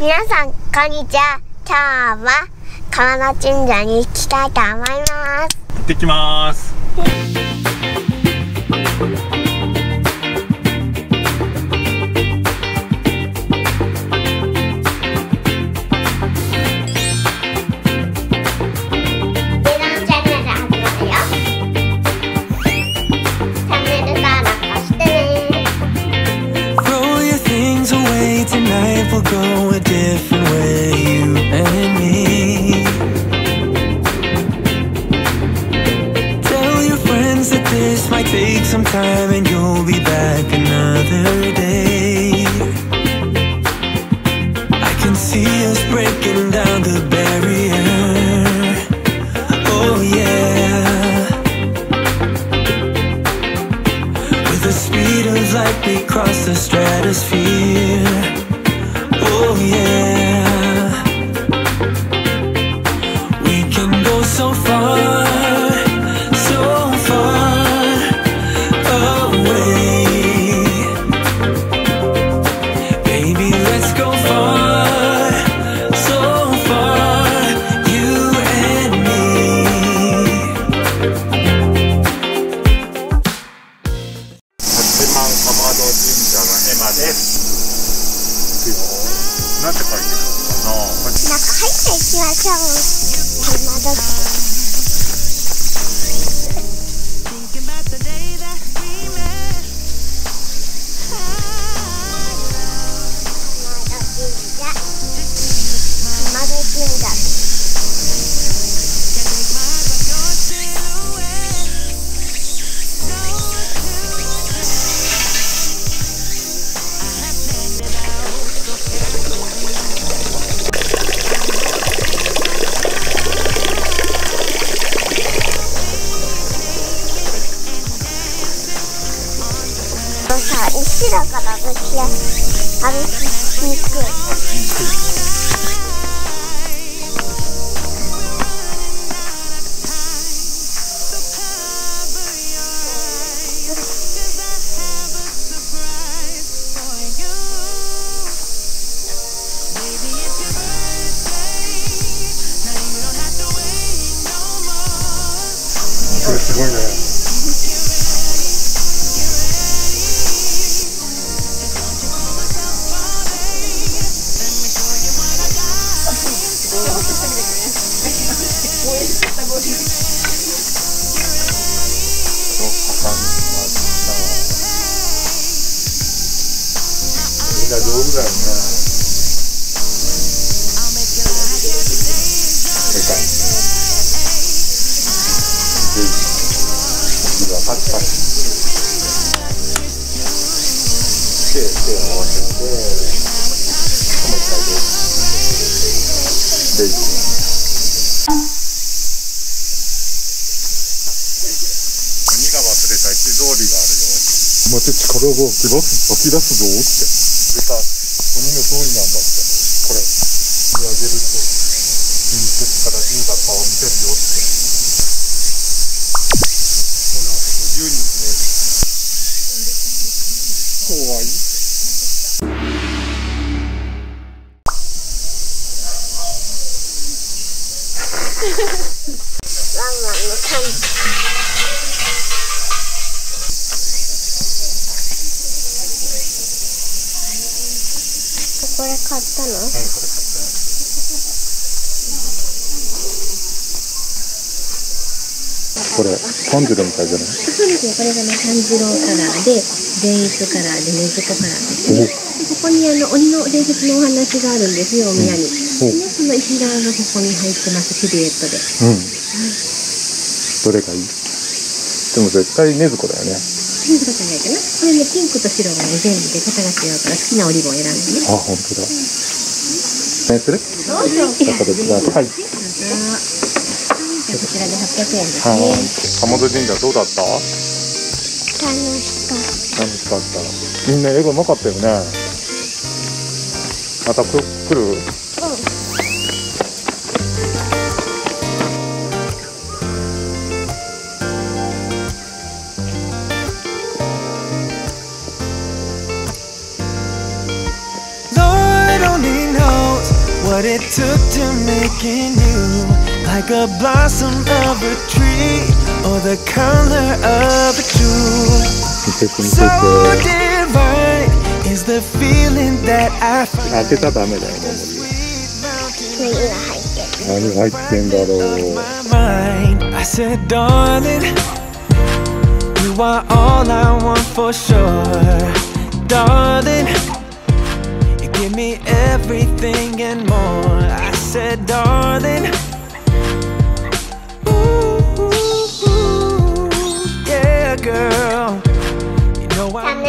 皆さんこんにちは。今日は川野神社に行きたいと思います。行ってきます。Time and you'll be back another day. I can see us breaking down the barrier. Oh, yeah. With the speed of light, we cross the stratosphere. Oh, yeah. なんて書いてるのかな。なんか入っていきましょう。さ石だから歩きやす歩きにくいこれすごいね。みんな上手だよね。でかい。で、次はパチパチ。手、手を合わせて、もう一回で。で、鬼が忘れた石通りがあるよ。待って、力が湧き出す、湧き出すぞって。出た、鬼の通りなんだって。これ、見上げると、隣接から龍が顔を見てるよって。ほら、龍に見える。怖い。ワンワンの感じこれ買ったの？うん、これ買ったこれ、炭治郎みたいじゃない？そうですね、これがね、炭治郎カラーで、善逸カラーで、禰豆子カラーですね。でここにあの鬼の伝説のお話があるんですよ、お宮に。おでね、その石柄がここに入ってます、シルエットで。うん。どれがいい？でも絶対禰豆子だよね。ピンクじゃないかな。これね、ピンクと白がね、全部で型が違うから、好きなオリーブを選んでね。あ、本当だ。何する？どうぞ。じゃあこれください。こちらで800円ですはね。い。鴨戸神社どうだった？楽しかっ楽しかった。みんな絵がうまかったよね。またく来る？what it took to making you like a blossom of a tree or the color of a jewel. So divine is the feeling that I feel. 아니, 화이팅 I said, darling, you are all I want for sure, darling. Give me everything and more. I said, darling. Ooh, yeah, girl. You know I...